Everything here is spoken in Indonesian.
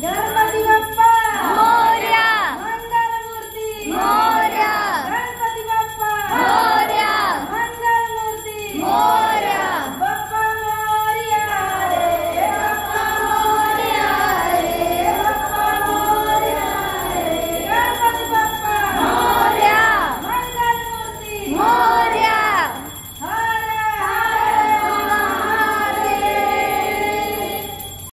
Garma di Bapa. Moria. Manggala Murti. Moria. Garma di Bapa. Moria. Manggala Murti. Moria.